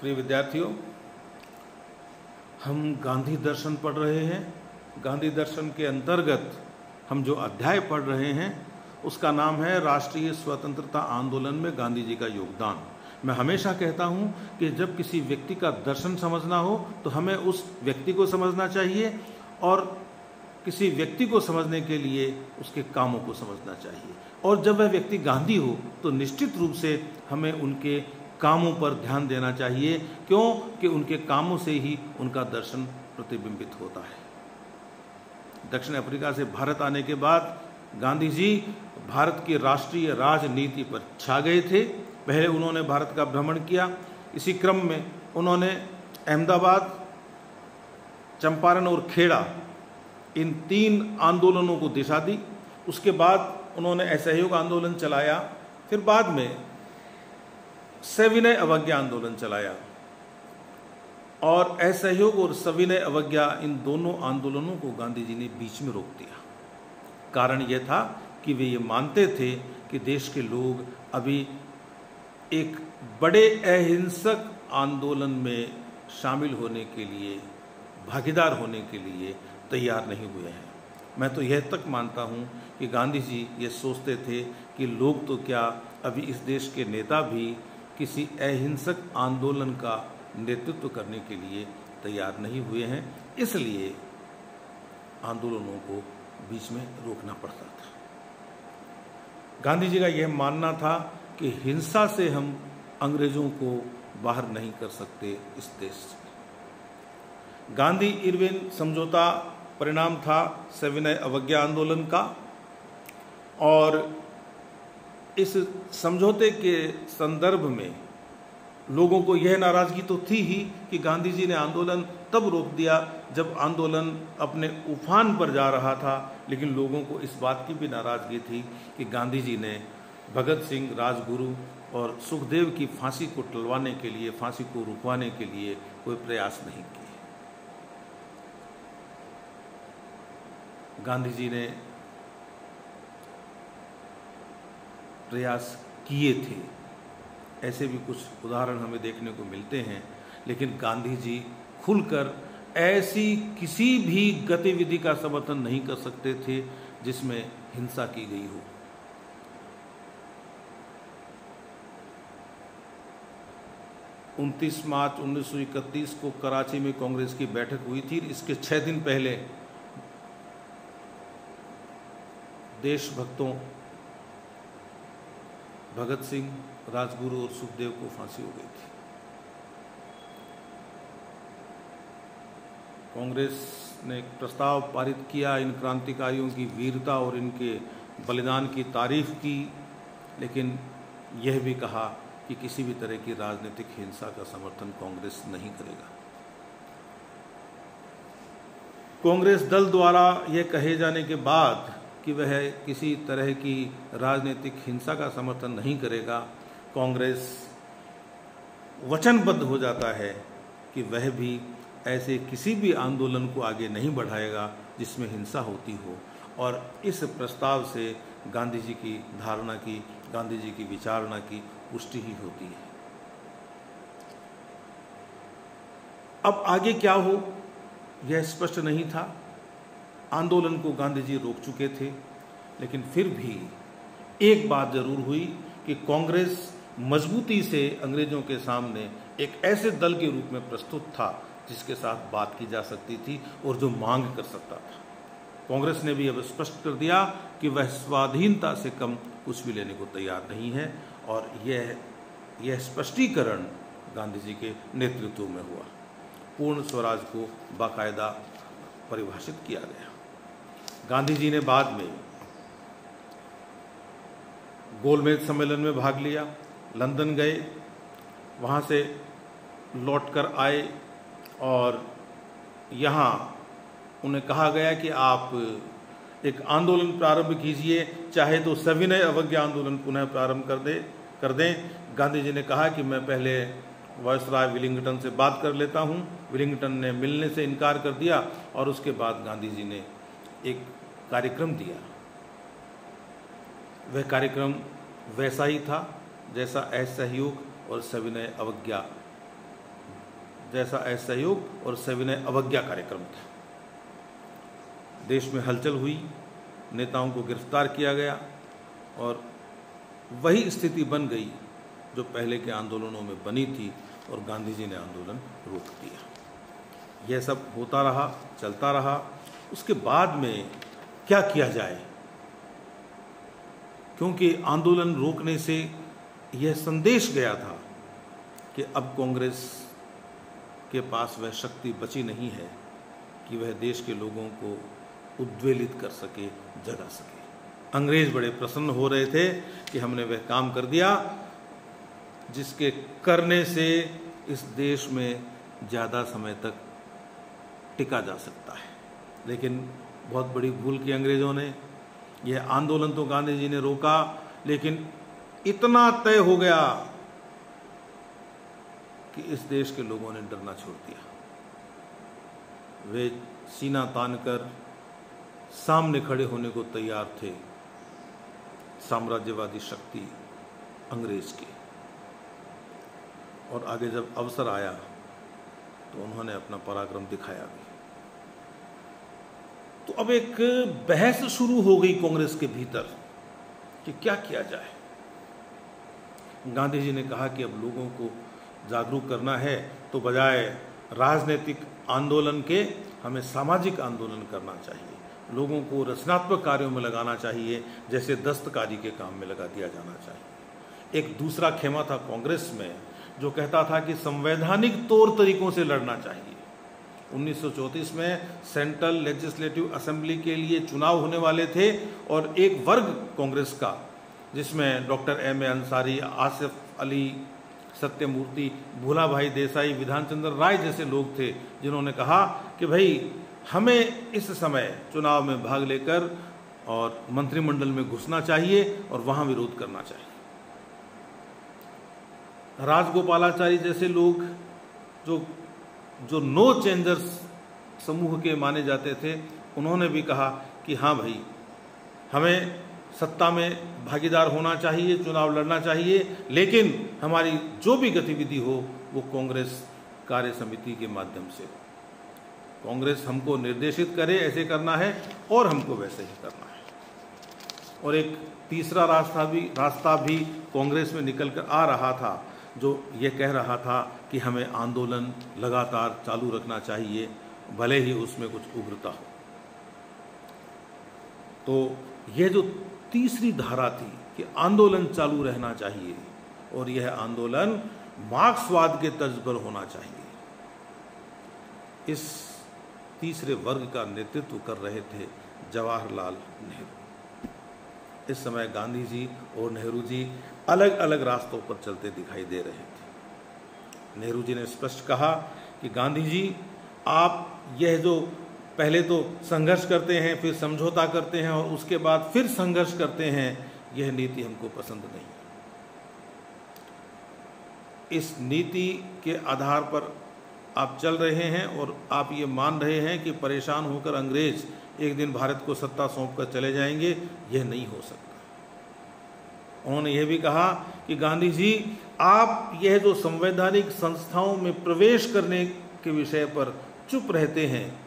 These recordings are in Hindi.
प्रिय विद्यार्थियों, हम गांधी दर्शन पढ़ रहे हैं। गांधी दर्शन के अंतर्गत हम जो अध्याय पढ़ रहे हैं, उसका नाम है राष्ट्रीय स्वतंत्रता आंदोलन में गांधी जी का योगदान। मैं हमेशा कहता हूँ कि जब किसी व्यक्ति का दर्शन समझना हो तो हमें उस व्यक्ति को समझना चाहिए और किसी व्यक्ति को समझने के लिए उसके कामों को समझना चाहिए। और जब वह व्यक्ति गांधी हो तो निश्चित रूप से हमें उनके कामों पर ध्यान देना चाहिए। क्यों? कि उनके कामों से ही उनका दर्शन प्रतिबिंबित होता है। दक्षिण अफ्रीका से भारत आने के बाद गांधी जी भारत की राष्ट्रीय राजनीति पर छा गए थे। पहले उन्होंने भारत का भ्रमण किया। इसी क्रम में उन्होंने अहमदाबाद, चंपारण और खेड़ा इन तीन आंदोलनों को दिशा दी। उसके बाद उन्होंने असहयोग आंदोलन चलाया। फिर बाद में सविनय अवज्ञा आंदोलन चलाया। और असहयोग और सविनय अवज्ञा इन दोनों आंदोलनों को गांधी जी ने बीच में रोक दिया। कारण यह था कि वे ये मानते थे कि देश के लोग अभी एक बड़े अहिंसक आंदोलन में शामिल होने के लिए, भागीदार होने के लिए तैयार नहीं हुए हैं। मैं तो यह तक मानता हूँ कि गांधी जी ये सोचते थे कि लोग तो क्या अभी इस देश के नेता भी किसी अहिंसक आंदोलन का नेतृत्व करने के लिए तैयार नहीं हुए हैं, इसलिए आंदोलनों को बीच में रोकना पड़ता था। गांधी जी का यह मानना था कि हिंसा से हम अंग्रेज़ों को बाहर नहीं कर सकते इस देश से। गांधी इरविन समझौता परिणाम था सविनय अवज्ञा आंदोलन का, और इस समझौते के संदर्भ में लोगों को यह नाराज़गी तो थी ही कि गांधी जी ने आंदोलन तब रोक दिया जब आंदोलन अपने उफान पर जा रहा था, लेकिन लोगों को इस बात की भी नाराज़गी थी कि गांधी जी ने भगत सिंह, राजगुरु और सुखदेव की फांसी को टलवाने के लिए, फांसी को रुकवाने के लिए कोई प्रयास नहीं किए। गांधी जी ने प्रयास किए थे। ऐसे भी कुछ उदाहरण हमें देखने को मिलते हैं, लेकिन गांधी जी खुलकर ऐसी किसी भी गतिविधि का समर्थन नहीं कर सकते थे, जिसमें हिंसा की गई हो। उनतीस मार्च 1931 को कराची में कांग्रेस की बैठक हुई थी, इसके छह दिन पहले देशभक्तों भगत सिंह, राजगुरु और सुखदेव को फांसी हो गई थी। कांग्रेस ने एक प्रस्ताव पारित किया, इन क्रांतिकारियों की वीरता और इनके बलिदान की तारीफ़ की, लेकिन यह भी कहा कि किसी भी तरह की राजनीतिक हिंसा का समर्थन कांग्रेस नहीं करेगा। कांग्रेस दल द्वारा यह कहे जाने के बाद कि वह किसी तरह की राजनीतिक हिंसा का समर्थन नहीं करेगा। कांग्रेस वचनबद्ध हो जाता है कि वह भी ऐसे किसी भी आंदोलन को आगे नहीं बढ़ाएगा जिसमें हिंसा होती हो। और इस प्रस्ताव से गांधी जी की धारणा की, गांधी जी की विचारणा की पुष्टि ही होती है। अब आगे क्या हो, यह स्पष्ट नहीं था। आंदोलन को गांधी जी रोक चुके थे, लेकिन फिर भी एक बात ज़रूर हुई कि कांग्रेस मजबूती से अंग्रेज़ों के सामने एक ऐसे दल के रूप में प्रस्तुत था जिसके साथ बात की जा सकती थी और जो मांग कर सकता था। कांग्रेस ने भी अब स्पष्ट कर दिया कि वह स्वाधीनता से कम कुछ भी लेने को तैयार नहीं है और यह यह स्पष्टीकरण गांधी जी के नेतृत्व में हुआ। पूर्ण स्वराज को बाकायदा परिभाषित किया गया। गांधी जी ने बाद में गोलमेज सम्मेलन में भाग लिया, लंदन गए, वहाँ से लौटकर आए और यहाँ उन्हें कहा गया कि आप एक आंदोलन प्रारंभ कीजिए, चाहे तो सविनय अवज्ञा आंदोलन पुनः प्रारंभ कर दे, कर दें। गांधी जी ने कहा कि मैं पहले वायसराय विलिंगटन से बात कर लेता हूँ। विलिंगटन ने मिलने से इनकार कर दिया और उसके बाद गांधी जी ने एक कार्यक्रम दिया। वह कार्यक्रम वैसा ही था, जैसा असहयोग और सविनय अवज्ञा, जैसा असहयोग और सविनय अवज्ञा कार्यक्रम था। देश में हलचल हुई, नेताओं को गिरफ़्तार किया गया और वही स्थिति बन गई जो पहले के आंदोलनों में बनी थी और गांधी जी ने आंदोलन रोक दिया। यह सब होता रहा, चलता रहा। उसके बाद में क्या किया जाए? क्योंकि आंदोलन रोकने से यह संदेश गया था कि अब कांग्रेस के पास वह शक्ति बची नहीं है कि वह देश के लोगों को उद्वेलित कर सके, जगा सके। अंग्रेज़ बड़े प्रसन्न हो रहे थे कि हमने वह काम कर दिया, जिसके करने से इस देश में ज़्यादा समय तक टिका जा सकता है। लेकिन बहुत बड़ी भूल की अंग्रेज़ों ने। यह आंदोलन तो गांधी जी ने रोका, लेकिन इतना तय हो गया कि इस देश के लोगों ने डरना छोड़ दिया। वे सीना तान कर सामने खड़े होने को तैयार थे, साम्राज्यवादी शक्ति अंग्रेज़ की। और आगे जब अवसर आया तो उन्होंने अपना पराक्रम दिखाया भी। तो अब एक बहस शुरू हो गई कांग्रेस के भीतर कि क्या किया जाए। गांधी जी ने कहा कि अब लोगों को जागरूक करना है तो बजाय राजनीतिक आंदोलन के हमें सामाजिक आंदोलन करना चाहिए। लोगों को रचनात्मक कार्यों में लगाना चाहिए, जैसे दस्तकारी के काम में लगा दिया जाना चाहिए। एक दूसरा खेमा था कांग्रेस में, जो कहता था कि संवैधानिक तौर तरीकों से लड़ना चाहिए। 1934 में सेंट्रल लेजिस्लेटिव असेंबली के लिए चुनाव होने वाले थे और एक वर्ग कांग्रेस का, जिसमें doctor M A Ansari, Asif Ali, Satyamurti Bhulabhai Desai Bidhan Chandra राय जैसे लोग थे, जिन्होंने कहा कि भाई, हमें इस समय चुनाव में भाग लेकर और मंत्रिमंडल में घुसना चाहिए और वहाँ विरोध करना चाहिए। राजगोपालाचारी जैसे लोग, जो जो नो चेंजर्स समूह के माने जाते थे, उन्होंने भी कहा कि हाँ भाई, हमें सत्ता में भागीदार होना चाहिए, चुनाव लड़ना चाहिए, लेकिन हमारी जो भी गतिविधि हो, वो कांग्रेस कार्य समिति के माध्यम से। कांग्रेस हमको निर्देशित करे, ऐसे करना है, और हमको वैसे ही करना है। और एक तीसरा रास्ता भी रास्ता भी कांग्रेस में निकल कर आ रहा था। जो ये कह रहा था कि हमें आंदोलन लगातार चालू रखना चाहिए, भले ही उसमें कुछ उग्रता हो। तो यह जो तीसरी धारा थी कि आंदोलन चालू रहना चाहिए और यह आंदोलन मार्क्सवाद के तर्ज पर होना चाहिए, इस तीसरे वर्ग का नेतृत्व कर रहे थे जवाहरलाल नेहरू। इस समय गांधी जी और नेहरू जी अलग अलग रास्तों पर चलते दिखाई दे रहे थे। नेहरू जी ने स्पष्ट कहा कि गांधी जी, आप यह जो पहले तो संघर्ष करते हैं, फिर समझौता करते हैं और उसके बाद फिर संघर्ष करते हैं, यह नीति हमको पसंद नहीं इस नीति के आधार पर आप चल रहे हैं और आप ये मान रहे हैं कि परेशान होकर अंग्रेज़ एक दिन भारत को सत्ता सौंप कर चले जाएँगे, यह नहीं हो सकता। उन्होंने यह भी कहा कि गांधी जी, आप यह जो संवैधानिक संस्थाओं में प्रवेश करने के विषय पर चुप रहते हैं,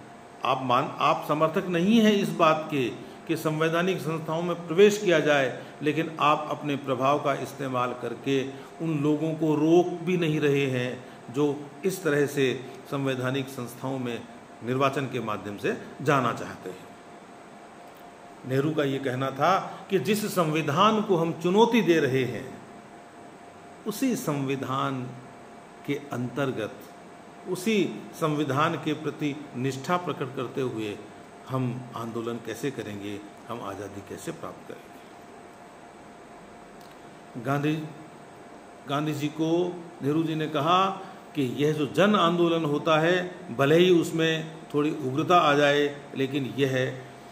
आप मान, आप समर्थक नहीं हैं इस बात के कि संवैधानिक संस्थाओं में प्रवेश किया जाए, लेकिन आप अपने प्रभाव का इस्तेमाल करके उन लोगों को रोक भी नहीं रहे हैं जो इस तरह से संवैधानिक संस्थाओं में निर्वाचन के माध्यम से जाना चाहते हैं। नेहरू का ये कहना था कि जिस संविधान को हम चुनौती दे रहे हैं, उसी संविधान के अंतर्गत, उसी संविधान के प्रति निष्ठा प्रकट करते हुए हम आंदोलन कैसे करेंगे, हम आज़ादी कैसे प्राप्त करेंगे। गांधी गांधी जी को, नेहरू जी ने कहा कि यह जो जन आंदोलन होता है, भले ही उसमें थोड़ी उग्रता आ जाए, लेकिन यह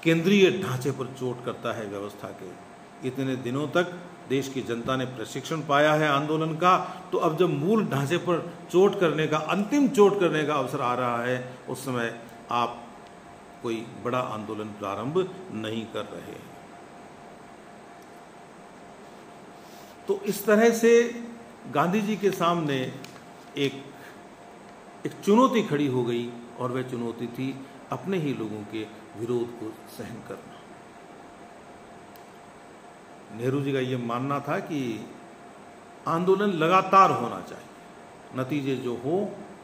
केंद्रीय ढांचे पर चोट करता है व्यवस्था के। इतने दिनों तक देश की जनता ने प्रशिक्षण पाया है आंदोलन का तो अब जब मूल ढांचे पर चोट करने का, अंतिम चोट करने का अवसर आ रहा है, उस समय आप कोई बड़ा आंदोलन प्रारंभ नहीं कर रहे हैं। तो इस तरह से गांधी जी के सामने एक एक चुनौती खड़ी हो गई और वह चुनौती थी अपने ही लोगों के विरोध को सहन करना। नेहरू जी का यह मानना था कि आंदोलन लगातार होना चाहिए, नतीजे जो हो,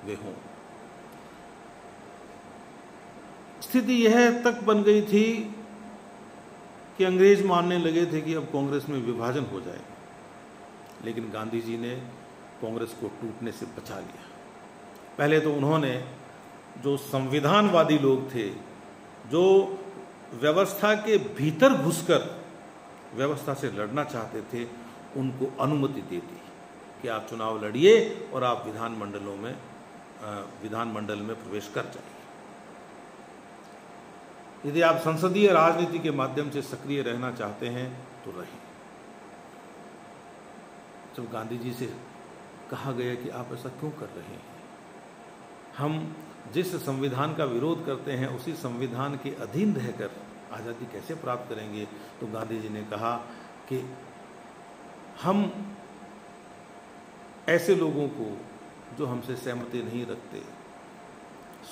वे हों। स्थिति यह तक बन गई थी कि अंग्रेज़ मानने लगे थे कि अब कांग्रेस में विभाजन हो जाए लेकिन गांधी जी ने कांग्रेस को टूटने से बचा लिया। पहले तो उन्होंने जो संविधानवादी लोग थे, जो व्यवस्था के भीतर घुसकर व्यवस्था से लड़ना चाहते थे, उनको अनुमति दे दी कि आप चुनाव लड़िए और आप विधानमंडलों में विधानमंडल में प्रवेश कर जाइए। यदि आप संसदीय राजनीति के माध्यम से सक्रिय रहना चाहते हैं तो रहें जब गांधी जी से कहा गया कि आप ऐसा क्यों कर रहे हैं? हम जिस संविधान का विरोध करते हैं, उसी संविधान के अधीन रहकर आज़ादी कैसे प्राप्त करेंगे? तो गांधी जी ने कहा कि हम ऐसे लोगों को जो हमसे सहमति नहीं रखते,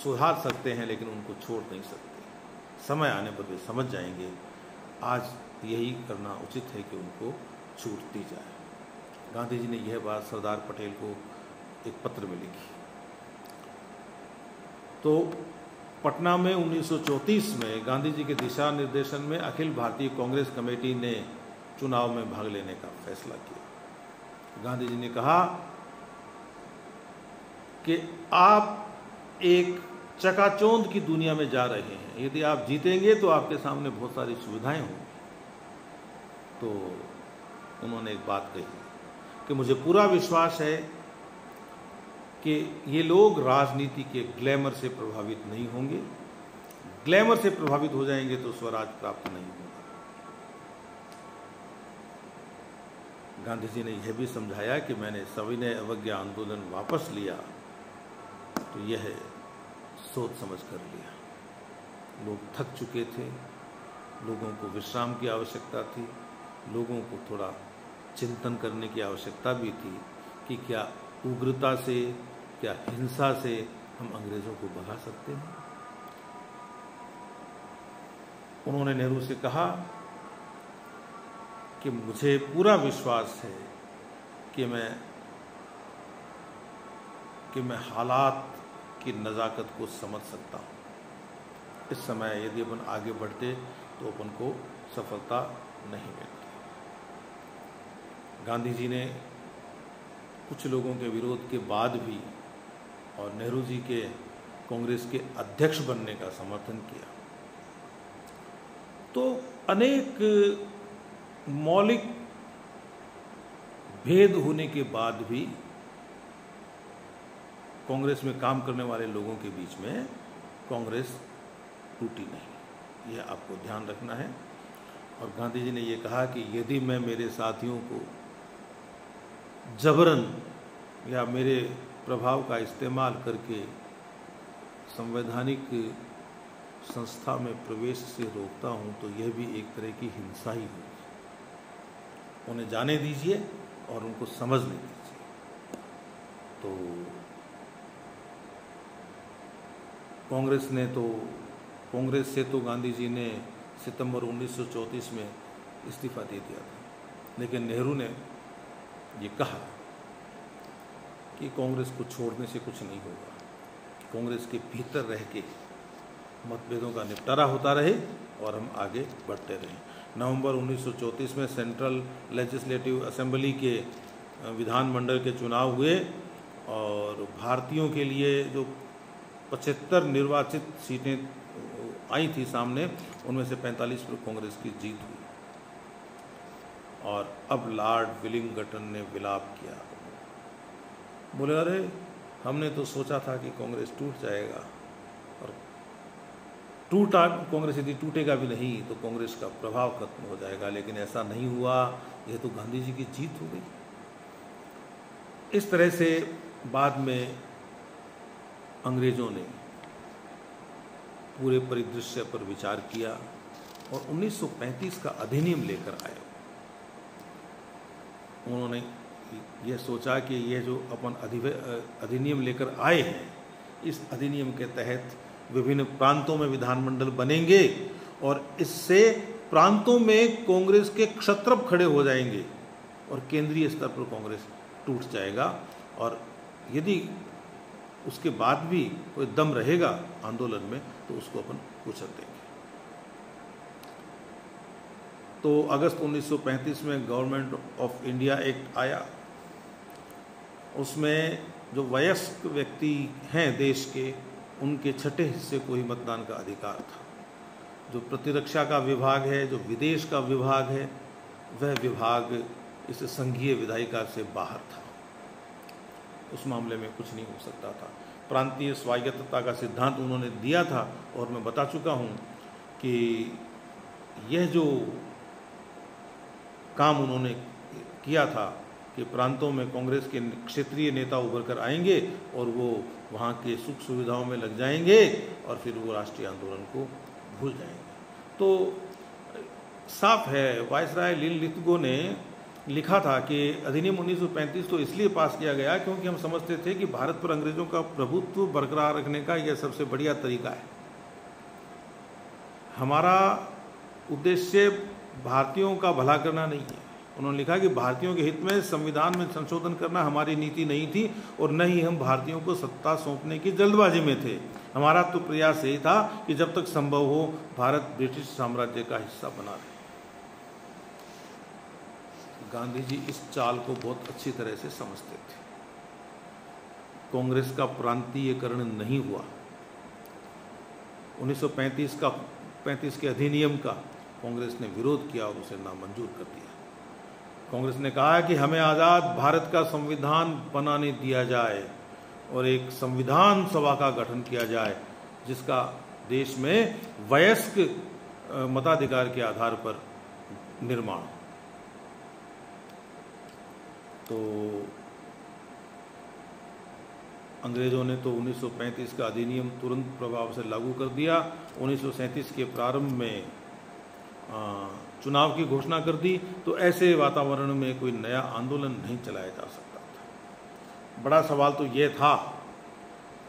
सुधार सकते हैं लेकिन उनको छोड़ नहीं सकते। समय आने पर वे समझ जाएँगे। आज यही करना उचित है कि उनको छूट दी जाए। गांधी जी ने यह बात सरदार पटेल को एक पत्र में लिखी। तो पटना में 1934 में गांधी जी के दिशा निर्देशन में अखिल भारतीय कांग्रेस कमेटी ने चुनाव में भाग लेने का फैसला किया। गांधी जी ने कहा कि आप एक चकाचौंध की दुनिया में जा रहे हैं। यदि आप जीतेंगे तो आपके सामने बहुत सारी सुविधाएँ होंगी। तो उन्होंने एक बात कही कि मुझे पूरा विश्वास है कि ये लोग राजनीति के ग्लैमर से प्रभावित नहीं होंगे। ग्लैमर से प्रभावित हो जाएँगे तो स्वराज प्राप्त नहीं होगा। गांधी जी ने यह भी समझाया कि मैंने सविनय अवज्ञा आंदोलन वापस लिया तो यह सोच समझ कर लिया। लोग थक चुके थे, लोगों को विश्राम की आवश्यकता थी, लोगों को थोड़ा चिंतन करने की आवश्यकता भी थी कि क्या उग्रता से क्या हिंसा से हम अंग्रेज़ों को भगा सकते हैं? उन्होंने नेहरू से कहा कि मुझे पूरा विश्वास है कि मैं कि मैं हालात की नज़ाकत को समझ सकता हूँ। इस समय यदि अपन आगे बढ़ते तो अपन को सफलता नहीं मिलती। गांधी जी ने कुछ लोगों के विरोध के बाद भी और नेहरू जी के कांग्रेस के अध्यक्ष बनने का समर्थन किया। तो अनेक मौलिक भेद होने के बाद भी कांग्रेस में काम करने वाले लोगों के बीच में कांग्रेस टूटी नहीं। यह आपको ध्यान रखना है। और गांधी जी ने यह कहा कि यदि मैं मेरे साथियों को जबरन या मेरे प्रभाव का इस्तेमाल करके संवैधानिक संस्था में प्रवेश से रोकता हूँ तो यह भी एक तरह की हिंसा ही होगी। उन्हें जाने दीजिए और उनको समझने दीजिए। तो कांग्रेस ने तो कांग्रेस से तो गांधी जी ने सितंबर 1934 में इस्तीफा दे दिया था, लेकिन नेहरू ने ये कहा कि कांग्रेस को छोड़ने से कुछ नहीं होगा। कांग्रेस के भीतर रह के मतभेदों का निपटारा होता रहे और हम आगे बढ़ते रहें। नवंबर 1934 में सेंट्रल लेजिस्लेटिव असेंबली के विधानमंडल के चुनाव हुए और भारतीयों के लिए जो पचहत्तर निर्वाचित सीटें आई थी सामने, उनमें से 45 पर कांग्रेस की जीत हुई। और अब लॉर्ड विलिंगटन ने विलाप किया। बोले, अरे, हमने तो सोचा था कि कांग्रेस टूट जाएगा और टूटा, कांग्रेस यदि टूटेगा भी नहीं तो कांग्रेस का प्रभाव खत्म हो जाएगा। लेकिन ऐसा नहीं हुआ। यह तो गांधी जी की जीत हो गई। इस तरह से बाद में अंग्रेज़ों ने पूरे परिदृश्य पर विचार किया और 1935 का अधिनियम लेकर आए। उन्होंने यह सोचा कि यह जो अपन अधिनियम लेकर आए हैं, इस अधिनियम के तहत विभिन्न प्रांतों में विधानमंडल बनेंगे और इससे प्रांतों में कांग्रेस के क्षत्रप खड़े हो जाएँगे और केंद्रीय स्तर पर कांग्रेस टूट जाएगा और यदि उसके बाद भी कोई दम रहेगा आंदोलन में तो उसको अपन कुचल देंगे। तो अगस्त 1935 में गवर्नमेंट ऑफ़ इंडिया एक्ट आया। उसमें जो वयस्क व्यक्ति हैं देश के, उनके छठे हिस्से को ही मतदान का अधिकार था। जो प्रतिरक्षा का विभाग है, जो विदेश का विभाग है, वह विभाग इस संघीय विधायिका से बाहर था। उस मामले में कुछ नहीं हो सकता था। प्रांतीय स्वायत्तता का सिद्धांत उन्होंने दिया था और मैं बता चुका हूँ कि यह जो काम उन्होंने किया था कि प्रांतों में कांग्रेस के क्षेत्रीय नेता उभर कर आएँगे और वो वहाँ के सुख सुविधाओं में लग जाएँगे और फिर वो राष्ट्रीय आंदोलन को भूल जाएँगे। तो साफ़ है, वायसराय लिन लिथगो ने लिखा था कि अधिनियम 1935 तो इसलिए पास किया गया क्योंकि हम समझते थे कि भारत पर अंग्रेज़ों का प्रभुत्व बरकरार रखने का यह सबसे बढ़िया तरीका है। हमारा उद्देश्य भारतीयों का भला करना नहीं है। उन्होंने लिखा कि भारतीयों के हित में संविधान में संशोधन करना हमारी नीति नहीं थी और न ही हम भारतीयों को सत्ता सौंपने की जल्दबाजी में थे। हमारा तो प्रयास यही था कि जब तक संभव हो, भारत ब्रिटिश साम्राज्य का हिस्सा बना रहे। गांधी जी इस चाल को बहुत अच्छी तरह से समझते थे। कांग्रेस का प्रांतीयकरण नहीं हुआ। 1935 का 35 के अधिनियम का कांग्रेस ने विरोध किया और उसे नामंजूर कर दिया। कांग्रेस ने कहा कि हमें आज़ाद भारत का संविधान बनाने दिया जाए और एक संविधान सभा का गठन किया जाए, जिसका देश में वयस्क मताधिकार के आधार पर निर्माण तो अंग्रेज़ों ने तो 1935 का अधिनियम तुरंत प्रभाव से लागू कर दिया। 1937 के प्रारंभ में चुनाव की घोषणा कर दी तो ऐसे वातावरण में कोई नया आंदोलन नहीं चलाया जा सकता था। बड़ा सवाल तो ये था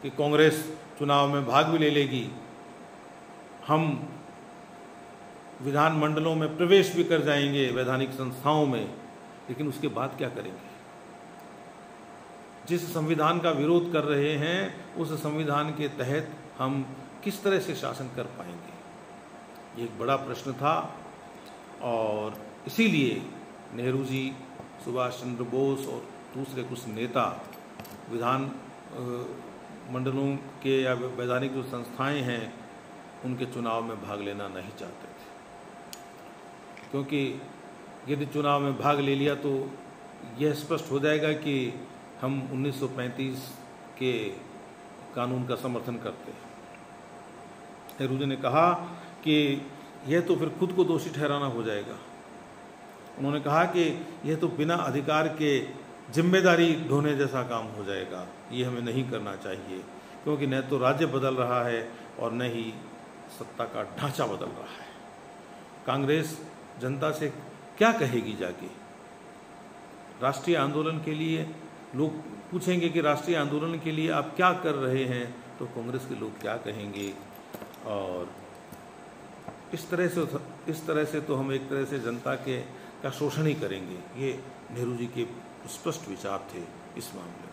कि कांग्रेस चुनाव में भाग भी ले लेगी। हम विधानमंडलों में प्रवेश भी कर जाएँगे वैधानिक संस्थाओं में, लेकिन उसके बाद क्या करेंगे? जिस संविधान का विरोध कर रहे हैं, उस संविधान के तहत हम किस तरह से शासन कर पाएँगे? ये एक बड़ा प्रश्न था। और इसीलिए नेहरू जी, सुभाष चंद्र बोस और दूसरे कुछ नेता विधान मंडलों के या वैधानिक जो संस्थाएँ हैं, उनके चुनाव में भाग लेना नहीं चाहते थे। क्योंकि यदि चुनाव में भाग ले लिया तो यह स्पष्ट हो जाएगा कि हम 1935 के कानून का समर्थन करते हैं। नेहरू जी ने कहा कि यह तो फिर खुद को दोषी ठहराना हो जाएगा। उन्होंने कहा कि यह तो बिना अधिकार के ज़िम्मेदारी ढोने जैसा काम हो जाएगा। ये हमें नहीं करना चाहिए, क्योंकि न तो राज्य बदल रहा है और न ही सत्ता का ढांचा बदल रहा है। कांग्रेस जनता से क्या कहेगी जाके? राष्ट्रीय आंदोलन के लिए लोग पूछेंगे कि राष्ट्रीय आंदोलन के लिए आप क्या कर रहे हैं तो कांग्रेस के लोग क्या कहेंगे? और इस तरह से इस तरह से तो हम एक तरह से जनता के का शोषण ही करेंगे। ये नेहरू जी के स्पष्ट विचार थे इस मामले में।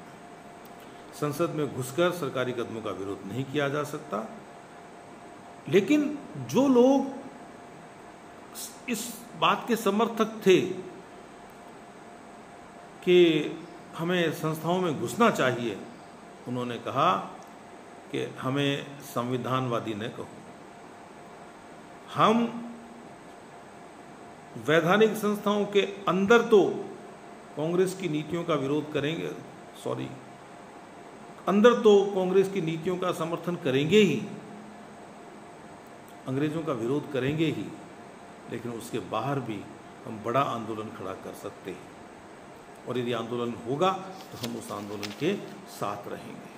संसद में घुसकर सरकारी कदमों का विरोध नहीं किया जा सकता। लेकिन जो लोग इस बात के समर्थक थे कि हमें संस्थाओं में घुसना चाहिए, उन्होंने कहा कि हमें संविधानवादी न कहो। हम वैधानिक संस्थाओं के अंदर तो कांग्रेस की नीतियों का विरोध करेंगे सॉरी अंदर तो कांग्रेस की नीतियों का समर्थन करेंगे ही, अंग्रेज़ों का विरोध करेंगे ही, लेकिन उसके बाहर भी हम बड़ा आंदोलन खड़ा कर सकते हैं। और यदि आंदोलन होगा तो हम उस आंदोलन के साथ रहेंगे।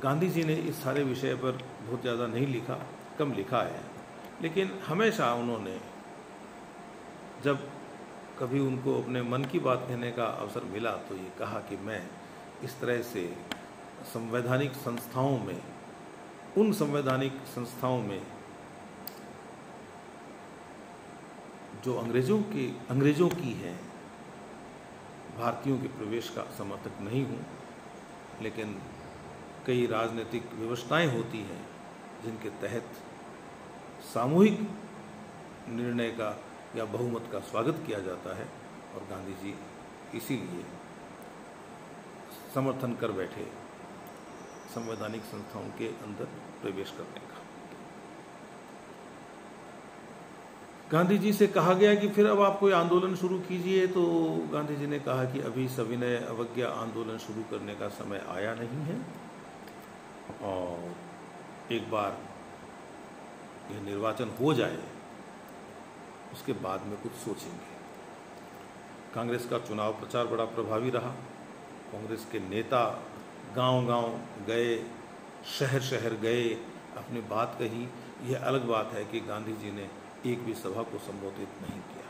गांधी जी ने इस सारे विषय पर बहुत ज़्यादा नहीं लिखा। कम लिखा है। लेकिन हमेशा उन्होंने, जब कभी उनको अपने मन की बात कहने का अवसर मिला तो ये कहा कि मैं इस तरह से संवैधानिक संस्थाओं में, उन संवैधानिक संस्थाओं में, जो अंग्रेज़ों के, अंग्रेज़ों की है, भारतीयों के प्रवेश का समर्थक नहीं हूँ, लेकिन कई राजनीतिक व्यवस्थाएँ होती हैं, जिनके तहत सामूहिक निर्णय का या बहुमत का स्वागत किया जाता है और गांधी जी इसीलिए समर्थन कर बैठे संवैधानिक संस्थाओं के अंदर प्रवेश करने का। गांधी जी से कहा गया कि फिर अब आप कोई आंदोलन शुरू कीजिए तो गांधी जी ने कहा कि अभी सविनय अवज्ञा आंदोलन शुरू करने का समय आया नहीं है। और एक बार यह निर्वाचन हो जाए, उसके बाद में कुछ सोचेंगे। कांग्रेस का चुनाव प्रचार बड़ा प्रभावी रहा। कांग्रेस के नेता गांव-गांव गए शहर शहर गए अपनी बात कही, यह अलग बात है कि गांधी जी ने एक भी सभा को संबोधित नहीं किया।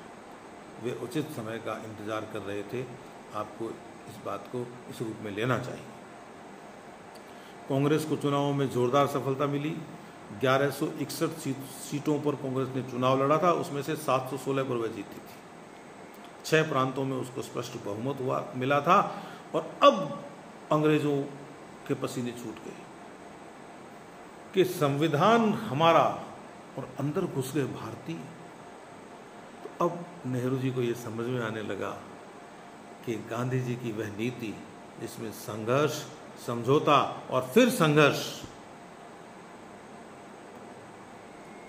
वे उचित समय का इंतज़ार कर रहे थे। आपको इस बात को इस रूप में लेना चाहिए। कांग्रेस को चुनावों में जोरदार सफलता मिली। ग्यारह सीटों पर कांग्रेस ने चुनाव लड़ा था। उसमें से 716 पर वह जीती थी। छह प्रांतों में उसको स्पष्ट बहुमत हुआ, मिला था और अब अंग्रेज़ों के पसीने छूट गए कि संविधान हमारा और अंदर घुस गए भारतीय। तो अब नेहरू जी को ये समझ में आने लगा कि गांधी जी की वह नीति जिसमें संघर्ष, समझौता और फिर संघर्ष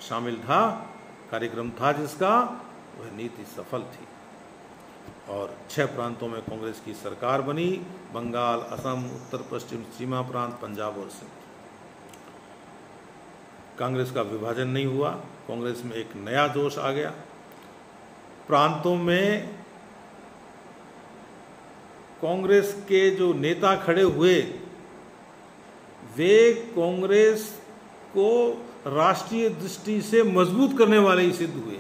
शामिल था, कार्यक्रम था जिसका, वह नीति सफल थी। और छह प्रांतों में कांग्रेस की सरकार बनी, बंगाल, असम, उत्तर पश्चिम सीमा प्रांत, पंजाब और सिंध। कांग्रेस का विभाजन नहीं हुआ, कांग्रेस में एक नया जोश आ गया। प्रांतों में कांग्रेस के जो नेता खड़े हुए, वे कांग्रेस को राष्ट्रीय दृष्टि से मज़बूत करने वाले ही सिद्ध हुए।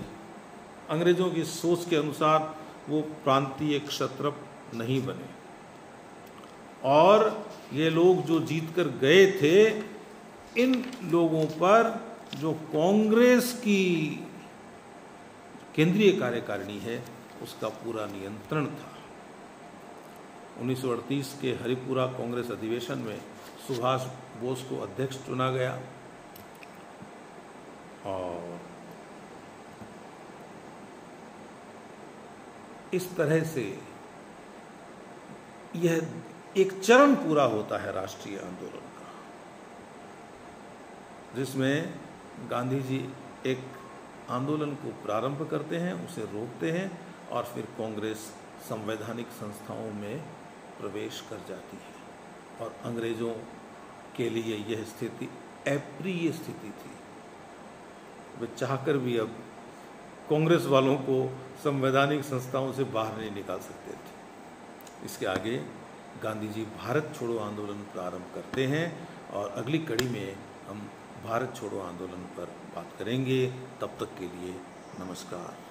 अंग्रेज़ों की सोच के अनुसार वो प्रांतीय क्षत्र नहीं बने। और ये लोग जो जीत कर गए थे, इन लोगों पर जो कांग्रेस की केंद्रीय कार्यकारिणी है, उसका पूरा नियंत्रण था। 1938 के हरिपुरा कांग्रेस अधिवेशन में सुभाष बोस को अध्यक्ष चुना गया। और इस तरह से यह एक चरण पूरा होता है राष्ट्रीय आंदोलन का, जिसमें गांधी जी एक आंदोलन को प्रारंभ करते हैं, उसे रोकते हैं और फिर कांग्रेस संवैधानिक संस्थाओं में प्रवेश कर जाती है। और अंग्रेज़ों के लिए यह स्थिति अप्रिय स्थिति थी। वे चाहकर भी अब कांग्रेस वालों को संवैधानिक संस्थाओं से बाहर नहीं निकाल सकते थे। इसके आगे गांधी जी भारत छोड़ो आंदोलन प्रारंभ करते हैं और अगली कड़ी में हम भारत छोड़ो आंदोलन पर बात करेंगे। तब तक के लिए नमस्कार।